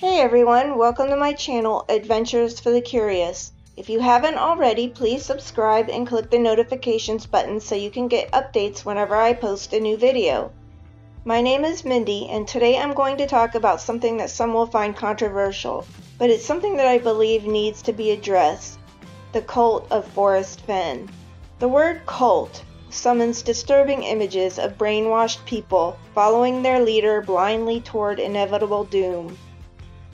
Hey everyone, welcome to my channel, Adventures for the Curious. If you haven't already, please subscribe and click the notifications button so you can get updates whenever I post a new video. My name is Mindy, and today I'm going to talk about something that some will find controversial, but it's something that I believe needs to be addressed the cult of Forrest Fenn. The word cult summons disturbing images of brainwashed people following their leader blindly toward inevitable doom.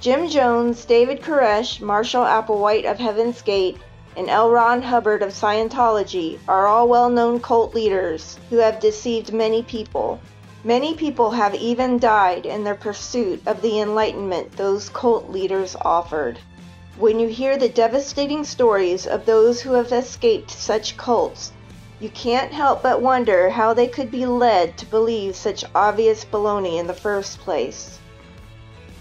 Jim Jones, David Koresh, Marshall Applewhite of Heaven's Gate, and L. Ron Hubbard of Scientology are all well known cult leaders who have deceived many people. Many people have even died in their pursuit of the enlightenment those cult leaders offered. When you hear the devastating stories of those who have escaped such cults, you can't help but wonder how they could be led to believe such obvious baloney in the first place.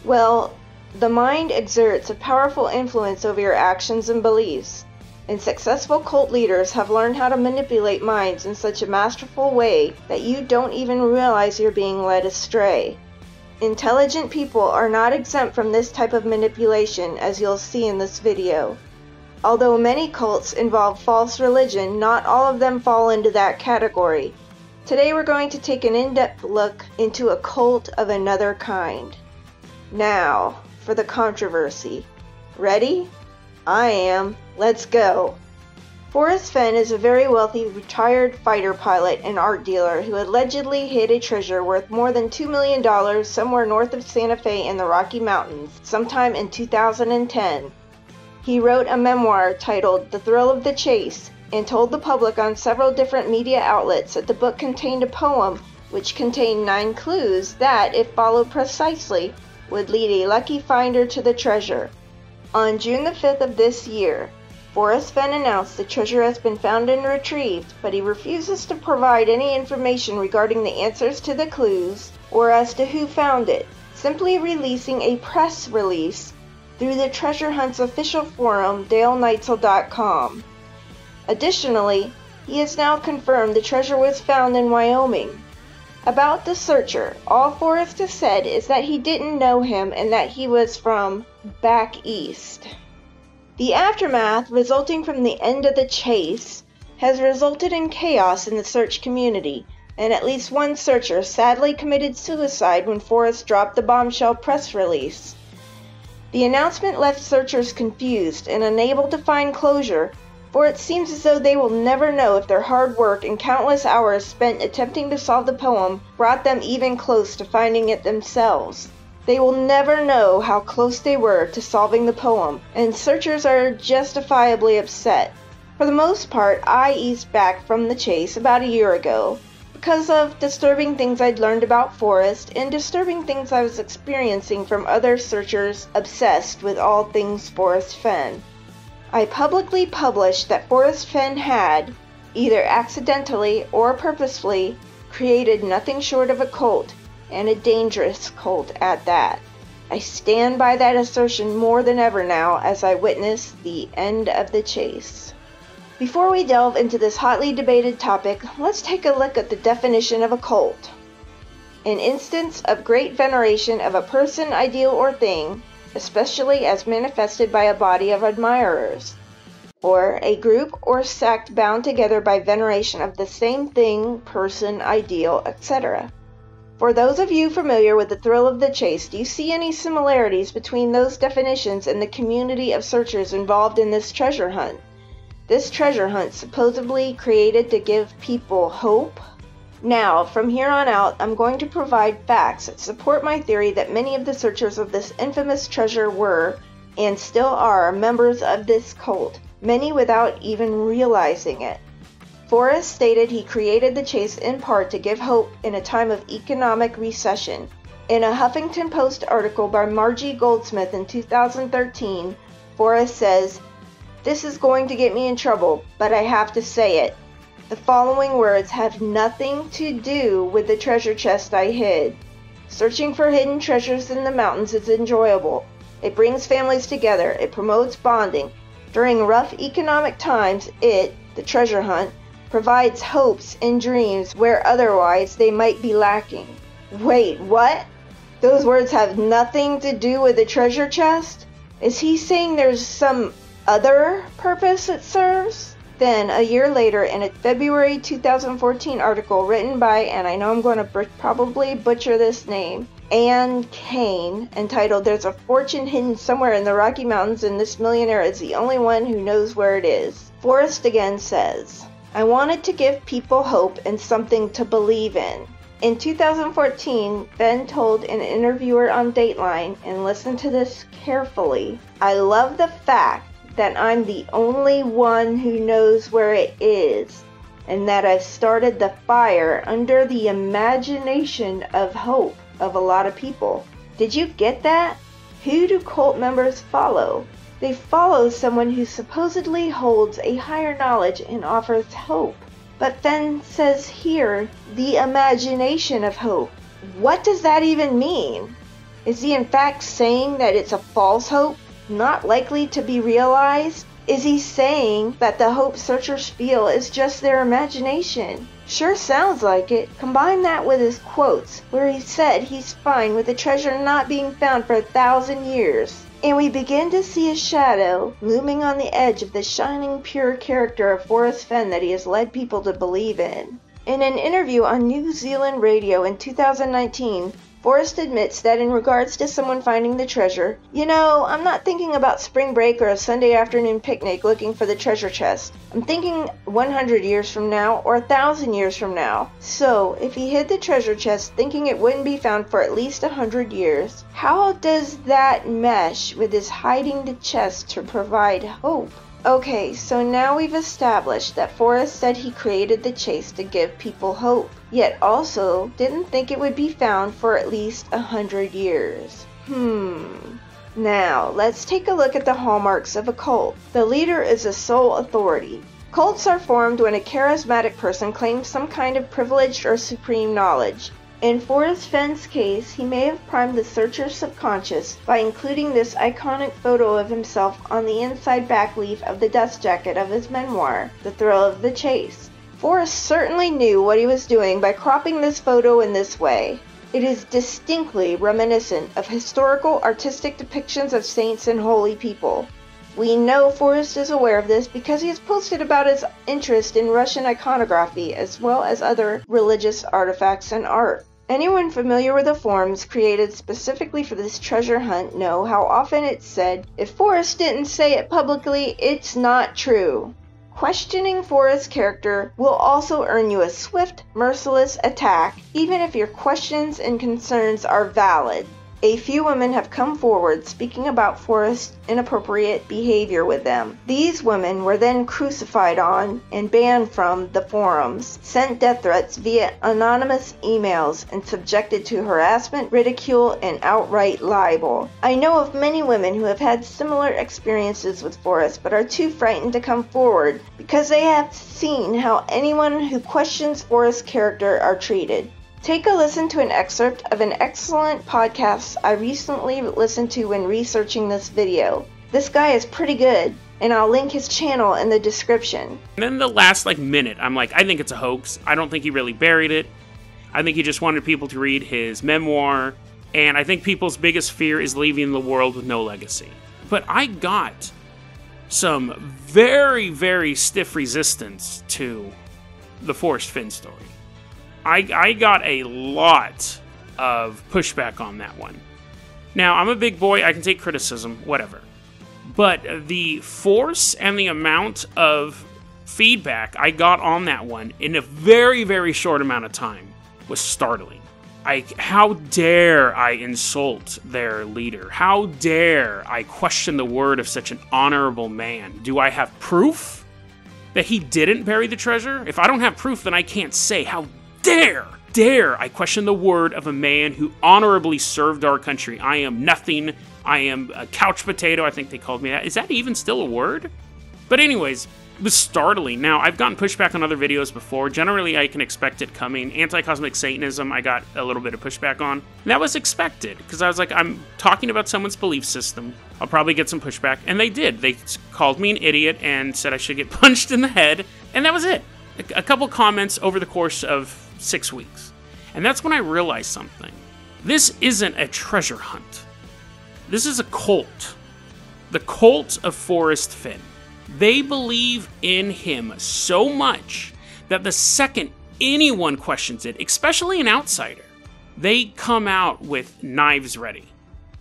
Well, the mind exerts a powerful influence over your actions and beliefs, and successful cult leaders have learned how to manipulate minds in such a masterful way that you don't even realize you're being led astray. Intelligent people are not exempt from this type of manipulation as you'll see in this video. Although many cults involve false religion, not all of them fall into that category. Today we're going to take an in-depth look into a cult of another kind. Now, for the controversy. Ready? I am. Let's go. Forrest Fenn is a very wealthy retired fighter pilot and art dealer who allegedly hid a treasure worth more than $2 million somewhere north of Santa Fe in the Rocky Mountains sometime in 2010. He wrote a memoir titled The Thrill of the Chase and told the public on several different media outlets that the book contained a poem which contained nine clues that, if followed precisely, would lead a lucky finder to the treasure. On June the 5th of this year, Forrest Fenn announced the treasure has been found and retrieved, but he refuses to provide any information regarding the answers to the clues or as to who found it, simply releasing a press release through the treasure hunt's official forum, DaleNeitzel.com. Additionally, he has now confirmed the treasure was found in Wyoming. About the searcher, all Forrest has said is that he didn't know him and that he was from back east. The aftermath resulting from the end of the chase has resulted in chaos in the search community, and at least one searcher sadly committed suicide when Forrest dropped the bombshell press release. The announcement left searchers confused and unable to find closure, for it seems as though they will never know if their hard work and countless hours spent attempting to solve the poem brought them even close to finding it themselves. They will never know how close they were to solving the poem, and searchers are justifiably upset. For the most part, I eased back from the chase about a year ago because of disturbing things I'd learned about Forrest and disturbing things I was experiencing from other searchers obsessed with all things Forrest Fenn. I publicly published that Forrest Fenn had, either accidentally or purposefully, created nothing short of a cult and a dangerous cult at that. I stand by that assertion more than ever now as I witness the end of the chase. Before we delve into this hotly debated topic, let's take a look at the definition of a cult. An instance of great veneration of a person, ideal, or thing, especially as manifested by a body of admirers, or a group or sect bound together by veneration of the same thing, person, ideal, etc. For those of you familiar with the thrill of the chase, do you see any similarities between those definitions and the community of searchers involved in this treasure hunt? This treasure hunt supposedly created to give people hope? Now, from here on out, I'm going to provide facts that support my theory that many of the searchers of this infamous treasure were, and still are, members of this cult, many without even realizing it. Forrest stated he created the chase in part to give hope in a time of economic recession. In a Huffington Post article by Margie Goldsmith in 2013, Forrest says, This is going to get me in trouble, but I have to say it. The following words have nothing to do with the treasure chest I hid. Searching for hidden treasures in the mountains is enjoyable. It brings families together, it promotes bonding. During rough economic times, it, the treasure hunt, provides hopes and dreams where otherwise they might be lacking. Wait, what? Those words have nothing to do with the treasure chest? Is he saying there's some other purpose it serves? Then, a year later, in a February 2014 article written by, and I know I'm going to probably butcher this name, Anne Kane, entitled There's a Fortune Hidden Somewhere in the Rocky Mountains, and this millionaire is the only one who knows where it is. Forrest again says, I wanted to give people hope and something to believe in. In 2014, Fenn told an interviewer on Dateline, and listen to this carefully I love the fact that I'm the only one who knows where it is, and that I've started the fire under the imagination of hope of a lot of people. Did you get that? Who do cult members follow? They follow someone who supposedly holds a higher knowledge and offers hope. But then says here, the imagination of hope. What does that even mean? Is he in fact saying that it's a false hope, not likely to be realized? Is he saying that the hope searchers feel is just their imagination? Sure sounds like it. Combine that with his quotes, where he said he's fine with the treasure not being found for a thousand years. And we begin to see a shadow looming on the edge of the shining pure character of Forrest Fenn that he has led people to believe in. In an interview on New Zealand radio in 2019, Forrest admits that in regards to someone finding the treasure, you know, I'm not thinking about spring break or a Sunday afternoon picnic looking for the treasure chest. I'm thinking 100 years from now or a thousand years from now. So, if he hid the treasure chest thinking it wouldn't be found for at least a hundred years, how does that mesh with his hiding the chest to provide hope? Okay, so now we've established that Forrest said he created the chase to give people hope, yet also didn't think it would be found for at least a hundred years. Hmm. Now, let's take a look at the hallmarks of a cult. The leader is a sole authority. Cults are formed when a charismatic person claims some kind of privileged or supreme knowledge. In Forrest Fenn's case, he may have primed the searcher's subconscious by including this iconic photo of himself on the inside back leaf of the dust jacket of his memoir, The Thrill of the Chase. Forrest certainly knew what he was doing by cropping this photo in this way. It is distinctly reminiscent of historical artistic depictions of saints and holy people. We know Forrest is aware of this because he has posted about his interest in Russian iconography as well as other religious artifacts and art. Anyone familiar with the forums created specifically for this treasure hunt know how often it's said, if Forrest didn't say it publicly, it's not true. Questioning Forrest's character will also earn you a swift, merciless attack, even if your questions and concerns are valid. A few women have come forward speaking about Forrest's inappropriate behavior with them. These women were then crucified on and banned from the forums, sent death threats via anonymous emails, and subjected to harassment, ridicule, and outright libel. I know of many women who have had similar experiences with Forrest but are too frightened to come forward because they have seen how anyone who questions Forrest's character are treated. Take a listen to an excerpt of an excellent podcast I recently listened to when researching this video. This guy is pretty good, and I'll link his channel in the description. And then the last like minute, I'm like, I think it's a hoax. I don't think he really buried it. I think he just wanted people to read his memoir, and I think people's biggest fear is leaving the world with no legacy. But I got some very, very stiff resistance to the Forrest Fenn story. I, I got a lot of pushback on that one. Now, I'm a big boy, I can take criticism, whatever. But the force and the amount of feedback I got on that one in a very, very short amount of time was startling. I, how dare I insult their leader? How dare I question the word of such an honorable man? Do I have proof that he didn't bury the treasure? If I don't have proof, then I can't say. How dare, dare I question the word of a man who honorably served our country? I am nothing. I am a couch potato. I think they called me that. Is that even still a word? But, anyways, it was startling. Now, I've gotten pushback on other videos before. Generally, I can expect it coming. Anti cosmic Satanism, I got a little bit of pushback on. And that was expected because I was like, I'm talking about someone's belief system. I'll probably get some pushback. And they did. They called me an idiot and said I should get punched in the head. And that was it. A couple comments over the course of six weeks. And that's when I realized something. This isn't a treasure hunt. This is a cult. The cult of Forrest Fenn. They believe in him so much that the second anyone questions it, especially an outsider, they come out with knives ready.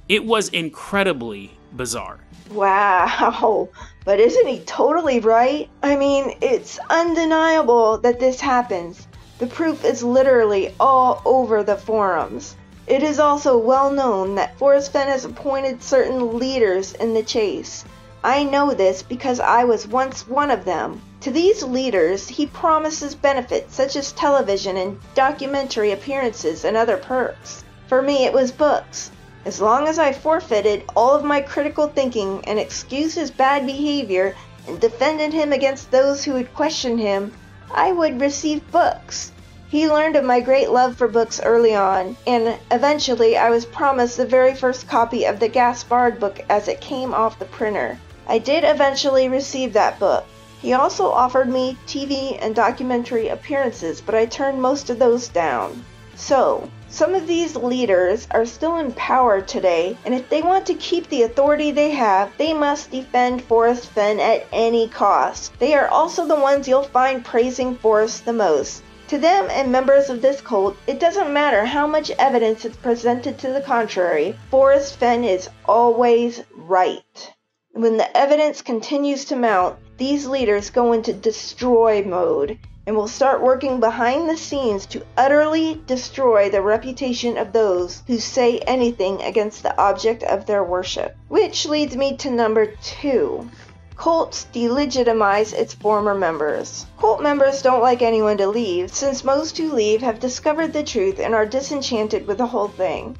It was incredibly bizarre. Wow, but isn't he totally right? I mean, it's undeniable that this happens. The proof is literally all over the forums. It is also well known that Forrest Fenn has appointed certain leaders in the chase. I know this because I was once one of them. To these leaders, he promises benefits such as television and documentary appearances and other perks. For me, it was books. As long as I forfeited all of my critical thinking and excused his bad behavior and defended him against those who would question him, I would receive books. He learned of my great love for books early on, and eventually I was promised the very first copy of the Gaspard book as it came off the printer. I did eventually receive that book. He also offered me TV and documentary appearances, but I turned most of those down. So, some of these leaders are still in power today, and if they want to keep the authority they have, they must defend Forrest Fenn at any cost. They are also the ones you'll find praising Forrest the most. To them and members of this cult, it doesn't matter how much evidence is presented to the contrary, Forrest Fenn is always right. When the evidence continues to mount, these leaders go into destroy mode and will start working behind the scenes to utterly destroy the reputation of those who say anything against the object of their worship. Which leads me to number two. Cults delegitimize its former members. Cult members don't like anyone to leave, since most who leave have discovered the truth and are disenchanted with the whole thing.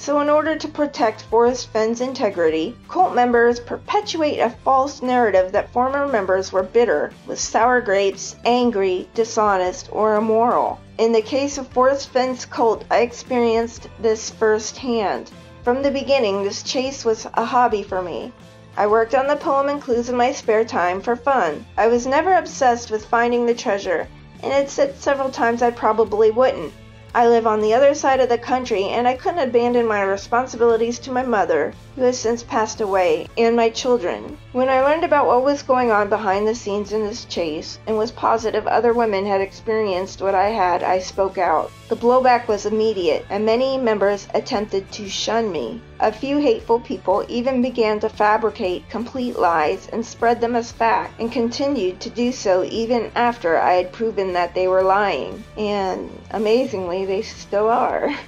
So, in order to protect Forrest Fenn's integrity, cult members perpetuate a false narrative that former members were bitter, with sour grapes, angry, dishonest, or immoral. In the case of Forrest Fenn's cult, I experienced this firsthand. From the beginning, this chase was a hobby for me. I worked on the poem and clues in my spare time for fun. I was never obsessed with finding the treasure, and had said several times I probably wouldn't. I live on the other side of the country, and I couldn't abandon my responsibilities to my mother, who has since passed away, and my children. When I learned about what was going on behind the scenes in this chase, and was positive other women had experienced what I had, I spoke out. The blowback was immediate, and many members attempted to shun me. A few hateful people even began to fabricate complete lies and spread them as fact, and continued to do so even after I had proven that they were lying. And amazingly, they still are.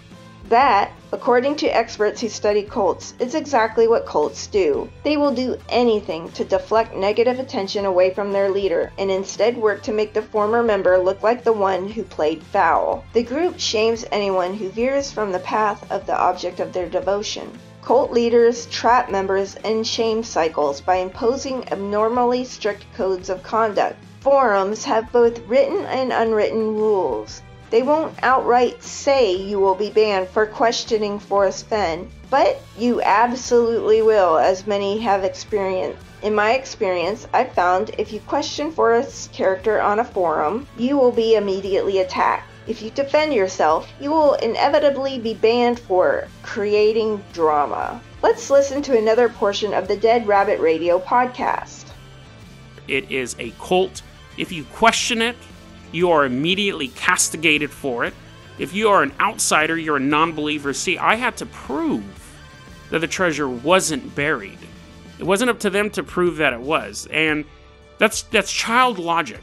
That, according to experts who study cults, it's exactly what cults do. They will do anything to deflect negative attention away from their leader and instead work to make the former member look like the one who played foul. The group shames anyone who veers from the path of the object of their devotion. Cult leaders trap members in shame cycles by imposing abnormally strict codes of conduct. Forums have both written and unwritten rules. They won't outright say you will be banned for questioning Forrest Fenn, but you absolutely will, as many have experienced. In my experience, I've found if you question Forrest's character on a forum, you will be immediately attacked. If you defend yourself, you will inevitably be banned for creating drama. Let's listen to another portion of the Dead Rabbit Radio podcast. It is a cult. If you question it, you are immediately castigated for it. If you are an outsider, you're a non believer. See, I had to prove that the treasure wasn't buried. It wasn't up to them to prove that it was. And that's that's child logic.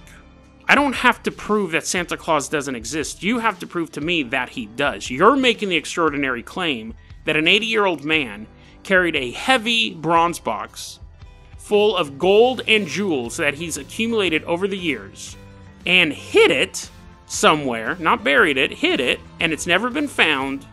I don't have to prove that Santa Claus doesn't exist. You have to prove to me that he does. You're making the extraordinary claim that an 80 year old man carried a heavy bronze box full of gold and jewels that he's accumulated over the years and hid it somewhere, not buried it, hid it, and it's never been found,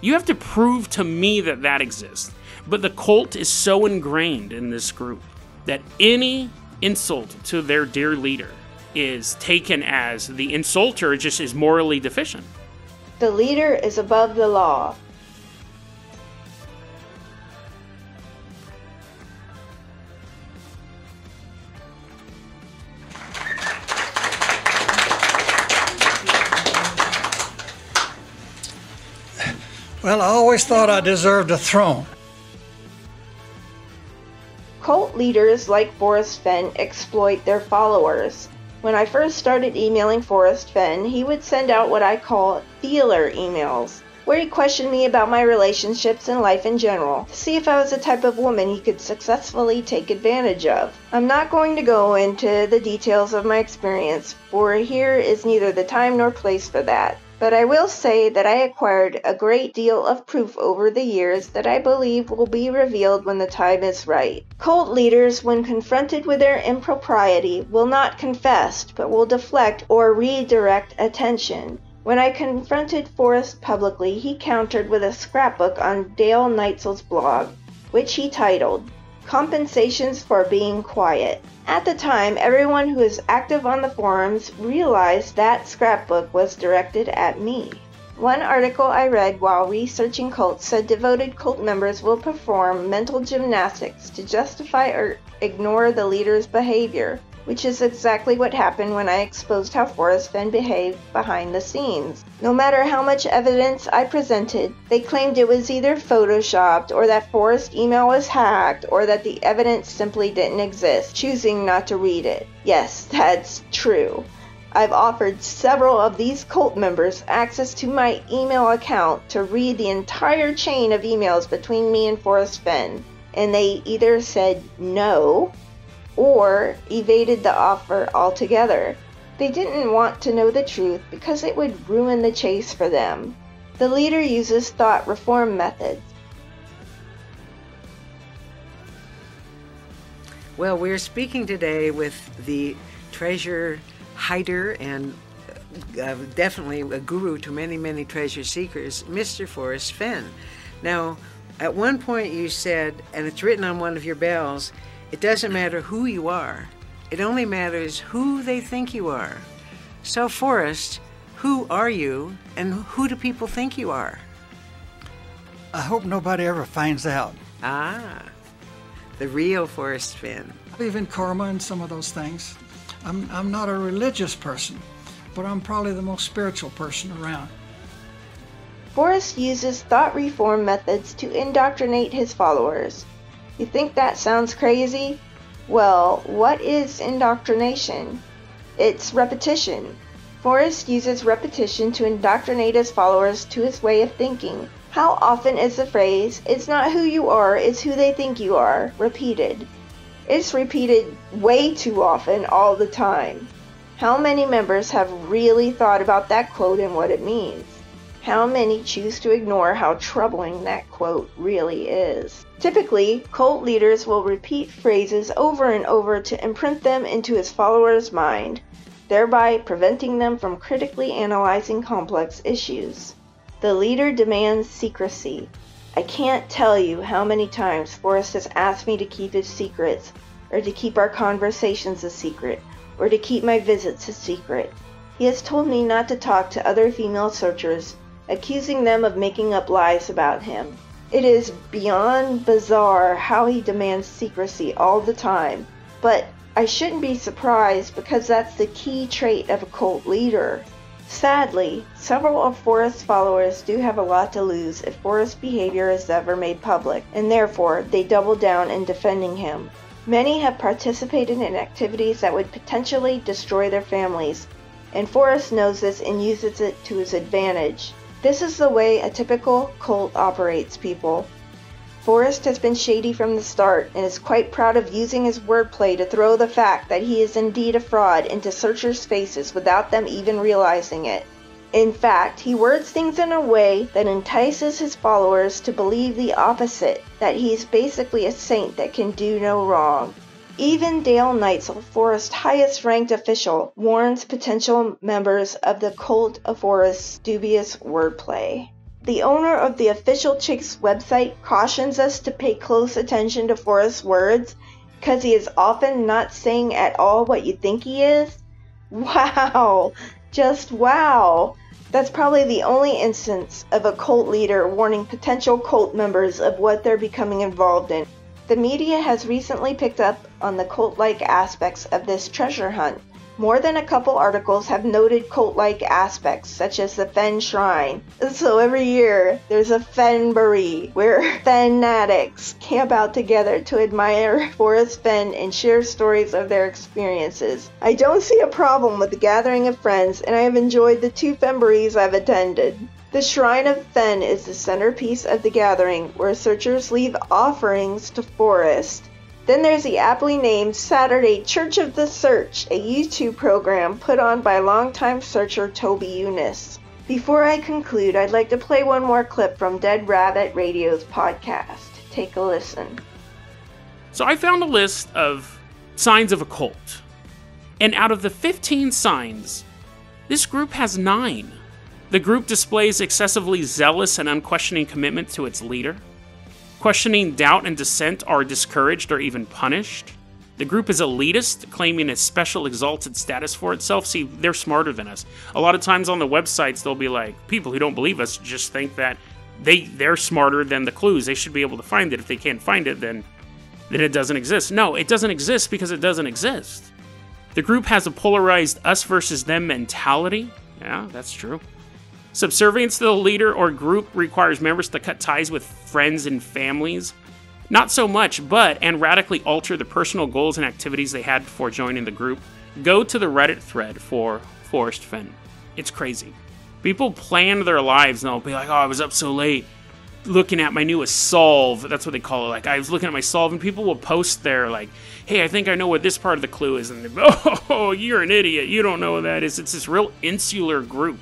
you have to prove to me that that exists. But the cult is so ingrained in this group that any insult to their dear leader is taken as the insulter just is morally deficient. The leader is above the law. Well, I always thought I deserved a throne. Cult leaders like Forrest Fenn exploit their followers. When I first started emailing Forrest Fenn, he would send out what I call feeler emails, where he questioned me about my relationships and life in general to see if I was the type of woman he could successfully take advantage of. I'm not going to go into the details of my experience, for here is neither the time nor place for that. But I will say that I acquired a great deal of proof over the years that I believe will be revealed when the time is right. Cult leaders, when confronted with their impropriety, will not confess, but will deflect or redirect attention. When I confronted Forrest publicly, he countered with a scrapbook on Dale Neitzel's blog, which he titled Compensations for Being Quiet. At the time, everyone who is active on the forums realized that scrapbook was directed at me. One article I read while researching cults said devoted cult members will perform mental gymnastics to justify or ignore the leader's behavior which is exactly what happened when I exposed how Forrest Fenn behaved behind the scenes. No matter how much evidence I presented, they claimed it was either photoshopped or that Forrest's email was hacked or that the evidence simply didn't exist, choosing not to read it. Yes, that's true. I've offered several of these cult members access to my email account to read the entire chain of emails between me and Forrest Fenn, and they either said no or evaded the offer altogether. They didn't want to know the truth because it would ruin the chase for them. The leader uses thought reform methods. Well, we're speaking today with the treasure hider and uh, definitely a guru to many, many treasure seekers, Mr. Forrest Fenn. Now, at one point you said, and it's written on one of your bells, it doesn't matter who you are, it only matters who they think you are. So, Forrest, who are you and who do people think you are? I hope nobody ever finds out. Ah, the real Forrest Fenn. I believe in karma and some of those things. I'm, I'm not a religious person, but I'm probably the most spiritual person around. Forrest uses thought reform methods to indoctrinate his followers. You think that sounds crazy? Well, what is indoctrination? It's repetition. Forrest uses repetition to indoctrinate his followers to his way of thinking. How often is the phrase, it's not who you are, it's who they think you are, repeated? It's repeated way too often all the time. How many members have really thought about that quote and what it means? How many choose to ignore how troubling that quote really is? Typically, cult leaders will repeat phrases over and over to imprint them into his followers' mind, thereby preventing them from critically analyzing complex issues. The leader demands secrecy. I can't tell you how many times Forrest has asked me to keep his secrets, or to keep our conversations a secret, or to keep my visits a secret. He has told me not to talk to other female searchers accusing them of making up lies about him. It is beyond bizarre how he demands secrecy all the time, but I shouldn't be surprised because that's the key trait of a cult leader. Sadly, several of Forrest's followers do have a lot to lose if Forrest's behavior is ever made public, and therefore they double down in defending him. Many have participated in activities that would potentially destroy their families, and Forrest knows this and uses it to his advantage. This is the way a typical cult operates, people. Forrest has been shady from the start and is quite proud of using his wordplay to throw the fact that he is indeed a fraud into searchers' faces without them even realizing it. In fact, he words things in a way that entices his followers to believe the opposite that he is basically a saint that can do no wrong. Even Dale Neitzel, Forrest's highest ranked official, warns potential members of the cult of Forrest's dubious wordplay. The owner of the official Chicks website cautions us to pay close attention to Forrest's words because he is often not saying at all what you think he is. Wow! Just wow! That's probably the only instance of a cult leader warning potential cult members of what they're becoming involved in. The media has recently picked up on the cult like aspects of this treasure hunt. More than a couple articles have noted cult like aspects, such as the Fenn Shrine. So every year, there's a Fennboree, where fanatics camp out together to admire Forrest Fenn and share stories of their experiences. I don't see a problem with the gathering of friends, and I have enjoyed the two Fennborees I've attended. The Shrine of Fenn is the centerpiece of the gathering, where searchers leave offerings to Forrest. Then there's the aptly named Saturday Church of the Search, a YouTube program put on by longtime searcher Toby Younis. Before I conclude, I'd like to play one more clip from Dead Rabbit Radio's podcast. Take a listen. So I found a list of signs of a cult. And out of the 15 signs, this group has nine. The group displays excessively zealous and unquestioning commitment to its leader. Questioning doubt and dissent are discouraged or even punished. The group is elitist, claiming a special exalted status for itself. See, they're smarter than us. A lot of times on the websites, they'll be like, people who don't believe us just think that they they're smarter than the clues. They should be able to find it. If they can't find it, then then it doesn't exist. No, it doesn't exist because it doesn't exist. The group has a polarized us versus them mentality. Yeah, that's true. Subservience to the leader or group requires members to cut ties with friends and families. Not so much, but and radically alter the personal goals and activities they had before joining the group. Go to the Reddit thread for Forrest Fenn. It's crazy. People plan their lives and they'll be like, oh, I was up so late looking at my newest solve. That's what they call it. Like, I was looking at my solve, and people will post there, like, hey, I think I know what this part of the clue is. And oh, you're an idiot. You don't know what that is. It's this real insular group.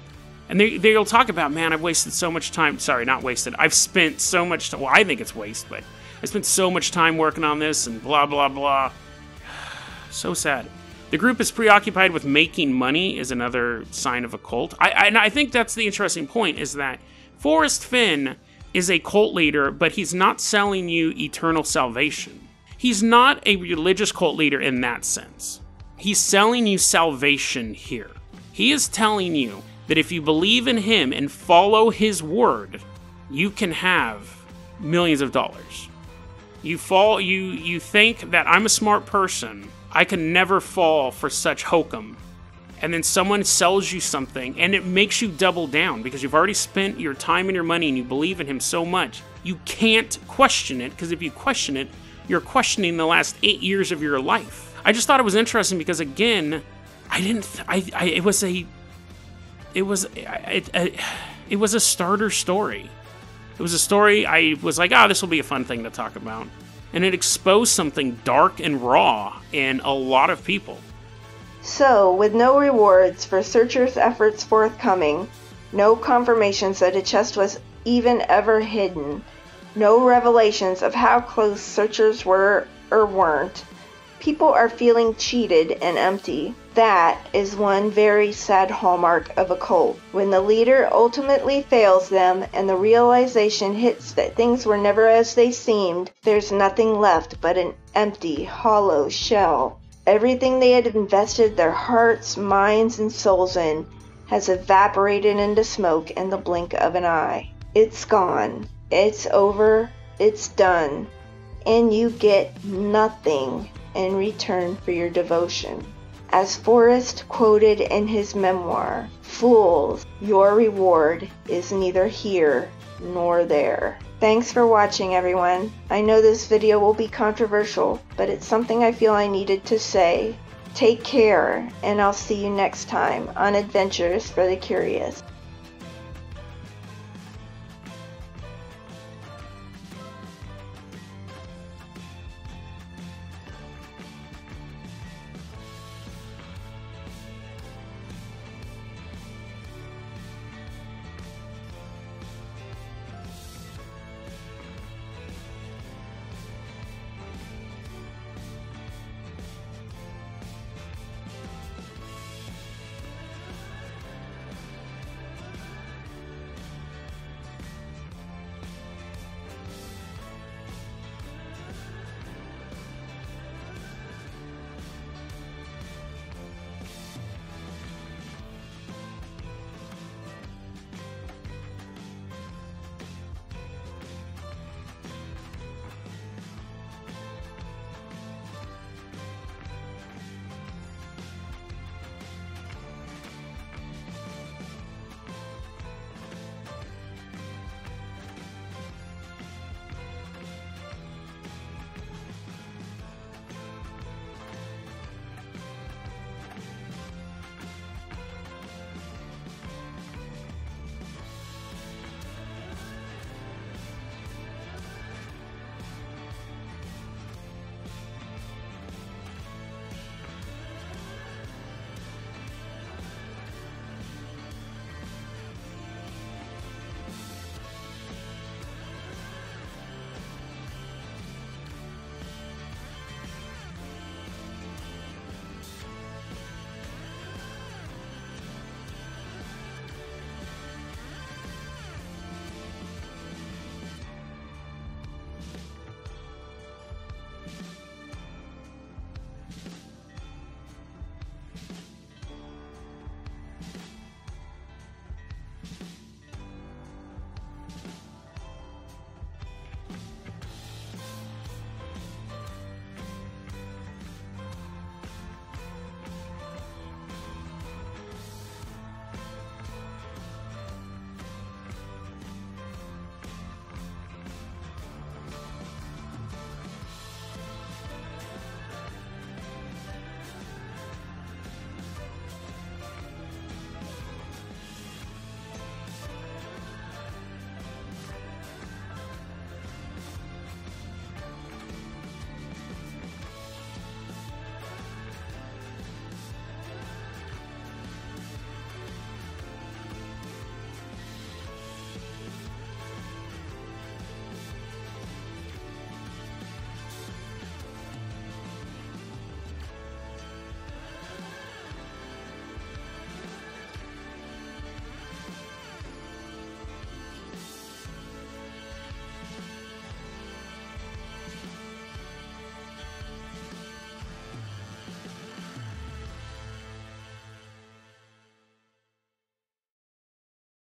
And they, they'll talk about, man, I've wasted so much time. Sorry, not wasted. I've spent so much time. Well, I think it's waste, but I spent so much time working on this and blah, blah, blah. so sad. The group is preoccupied with making money is another sign of a cult. I, I, and I think that's the interesting point is that Forrest Fenn is a cult leader, but he's not selling you eternal salvation. He's not a religious cult leader in that sense. He's selling you salvation here. He is telling you that if you believe in him and follow his word, you can have millions of dollars. You fall you you think that I'm a smart person. I can never fall for such hokum. And then someone sells you something and it makes you double down because you've already spent your time and your money and you believe in him so much. You can't question it because if you question it, you're questioning the last 8 years of your life. I just thought it was interesting because again, I didn't I, I it was a it was it, it, it was a starter story. It was a story I was like, ah, oh, this will be a fun thing to talk about. And it exposed something dark and raw in a lot of people. So, with no rewards for searchers' efforts forthcoming, no confirmations that a chest was even ever hidden, no revelations of how close searchers were or weren't, people are feeling cheated and empty. That is one very sad hallmark of a cult. When the leader ultimately fails them and the realization hits that things were never as they seemed, there's nothing left but an empty, hollow shell. Everything they had invested their hearts, minds, and souls in has evaporated into smoke in the blink of an eye. It's gone. It's over. It's done. And you get nothing in return for your devotion. As Forrest quoted in his memoir, Fools, your reward is neither here nor there. Thanks for watching everyone. I know this video will be controversial, but it's something I feel I needed to say. Take care, and I'll see you next time on Adventures for the Curious.